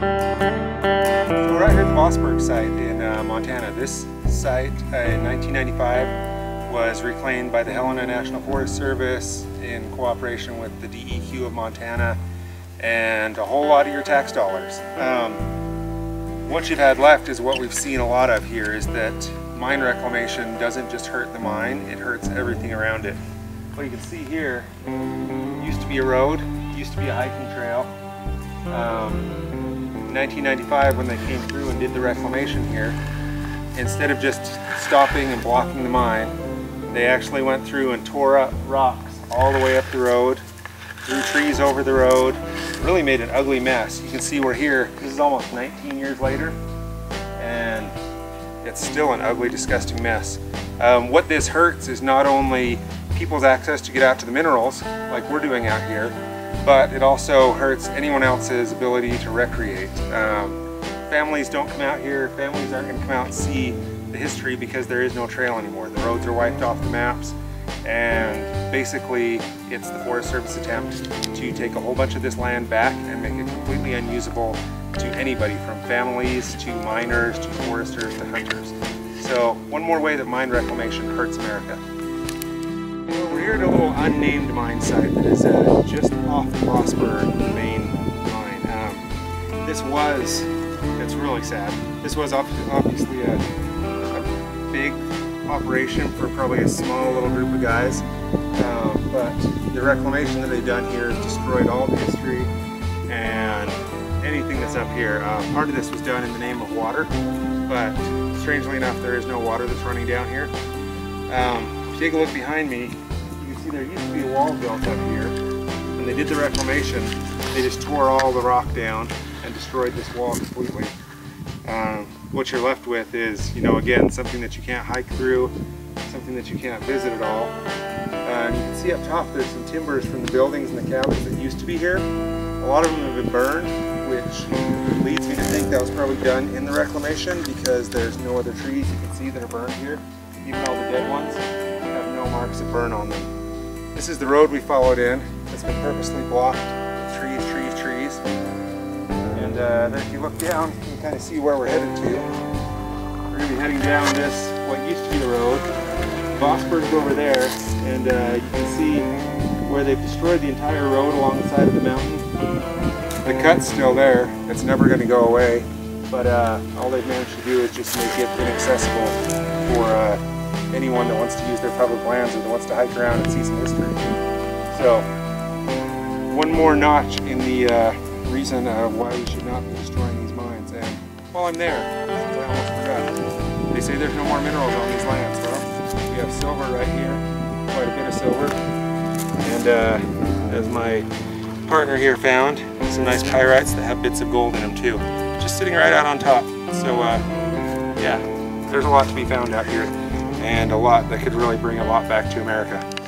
So we're here at the Vosburg site in uh, Montana. This site uh, in 1995 was reclaimed by the Helena National Forest Service in cooperation with the DEQ of Montana and a whole lot of your tax dollars. Um, what you've had left is what we've seen a lot of here is that mine reclamation doesn't just hurt the mine, it hurts everything around it. What you can see here used to be a road, used to be a hiking trail. Um, 1995 when they came through and did the reclamation here, instead of just stopping and blocking the mine, they actually went through and tore up rocks all the way up the road, threw trees over the road, really made an ugly mess. You can see we're here, this is almost 19 years later, and it's still an ugly, disgusting mess. Um, what this hurts is not only people's access to get out to the minerals, like we're doing out here, but it also hurts anyone else's ability to recreate. Um, families don't come out here, families aren't going to come out and see the history because there is no trail anymore. The roads are wiped off the maps and basically it's the Forest Service attempt to take a whole bunch of this land back and make it completely unusable to anybody from families to miners to foresters to hunters. So one more way that mine reclamation hurts America. A little unnamed mine site that is uh, just off the Vosburg main mine. Um, this was, it's really sad, this was obviously a, a, big operation for probably a small little group of guys, uh, but the reclamation that they've done here has destroyed all the history and anything that's up here. Uh, part of this was done in the name of water, but strangely enough there is no water that's running down here. Um, take a look behind me, there used to be a wall built up here. When they did the reclamation, they just tore all the rock down and destroyed this wall completely. Um, what you're left with is, you know, again, something that you can't hike through, something that you can't visit at all. Uh, you can see up top there's some timbers from the buildings and the cabins that used to be here. A lot of them have been burned, which leads me to think that was probably done in the reclamation because there's no other trees you can see that are burned here, even all the dead ones have no marks of burn on them. This is the road we followed in. It's been purposely blocked with trees, trees, trees. And uh, then if you look down, you can kind of see where we're headed to. We're going to be heading down this, what used to be the road. Vosburg's over there, and uh, you can see where they've destroyed the entire road along the side of the mountain. The cut's still there. It's never going to go away. But uh, all they've managed to do is just make it inaccessible for uh, anyone that wants to use their public lands or that wants to hike around and see some history. So, one more notch in the uh, reason why we should not be destroying these mines. And while I'm there, since I almost forgot, they say there's no more minerals on these lands. Well, we have silver right here, quite a bit of silver. And uh, as my partner here found, some nice pyrites that have bits of gold in them too. Just sitting right out on top. So uh, yeah, there's a lot to be found out here and a lot that could really bring a lot back to America.